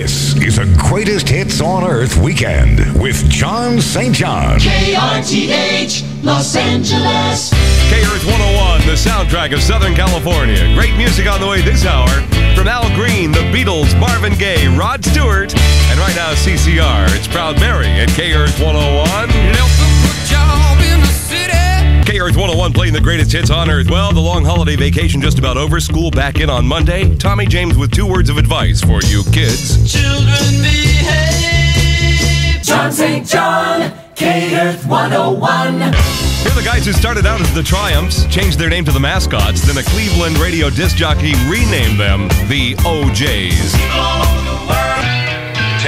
This is the greatest hits on earth weekend with Jon St. John. KRTH, Los Angeles. K Earth 101, the soundtrack of Southern California. Great music on the way this hour. From Al Green, The Beatles, Marvin Gaye, Rod Stewart, and right now CCR. It's Proud Mary at K Earth 101. K Earth 101 playing the greatest hits on earth. Well, the long holiday vacation just about over. School back in on Monday. Tommy James with two words of advice for you kids. Children behave. Jon St. John, K Earth 101. Here are the guys who started out as the Triumphs, changed their name to the Mascots, then a Cleveland radio disc jockey renamed them the O'Jays.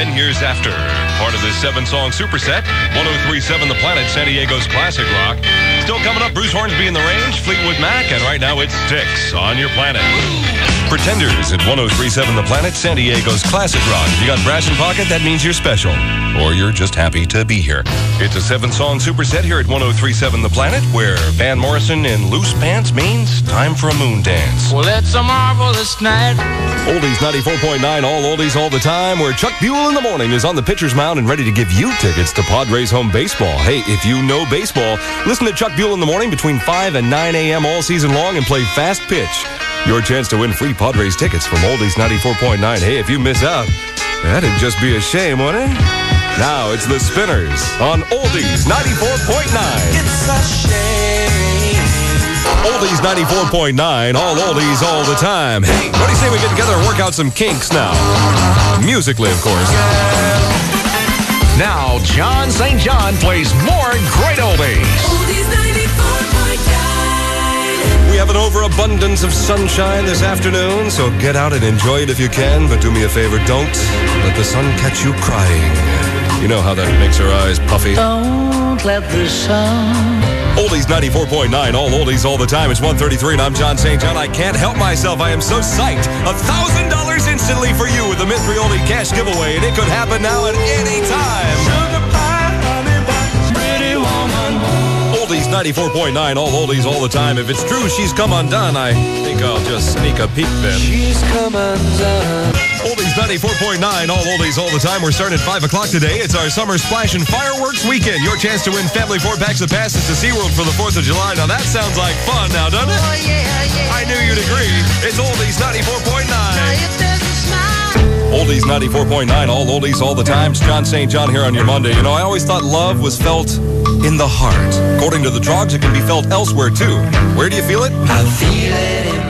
Ten years after, part of this oh seven song superset, 1037 The Planet, San Diego's classic rock. Still coming up, Bruce Hornsby in the range, Fleetwood Mac, and right now it's Styx on your planet. Pretenders at 1037 The Planet, San Diego's classic rock. If you got brass in pocket, that means you're special. Or you're just happy to be here. It's a seven song superset here at 1037 The Planet, where Van Morrison in Loose Pants means time for a moon dance. Well, it's a marvelous night. Oldies 94.9, all oldies all the time, where Chuck Buell in the morning is on the pitcher's mound and ready to give you tickets to Padres home baseball. Hey, if you know baseball, listen to Chuck Buell in the morning between 5 and 9 a.m. all season long and play fast pitch. Your chance to win free Padres tickets from Oldies 94.9. Hey, if you miss out, that'd just be a shame, wouldn't it? Now it's the Spinners on Oldies 94.9. It's a shame. Oldies 94.9, all oldies all the time. Hey, what do you say we get together and work out some kinks now? Musically, of course. Now, Jon St. John plays more great oldies. Oldies 94.9. We have an overabundance of sunshine this afternoon, so get out and enjoy it if you can. But do me a favor, don't let the sun catch you crying. You know how that makes her eyes puffy. Don't let the sun. Oldies 94.9, all oldies all the time. It's 133 and I'm Jon St. John. I can't help myself. I am so psyched. A thousand dollars instantly for you with the Mystery Oldie cash giveaway, and it could happen now at any time. Sugar pie, honey pie, pretty woman. Oldies 94.9, all oldies all the time. If it's true she's come undone, I think I'll just sneak a peek then. She's come undone. Oldies 94.9, all oldies all the time. We're starting at 5 o'clock today. It's our summer splash and fireworks weekend. Your chance to win family four packs of passes to SeaWorld for the 4th of July. Now that sounds like fun now, doesn't it? Oh, yeah, yeah. I knew you'd agree. It's Oldies 94.9. If there's a smile. Oldies 94.9, all oldies all the time. It's Jon St. John here on your Monday. You know, I always thought love was felt in the heart. According to the Troggs, it can be felt elsewhere too. Where do you feel it? I feel it in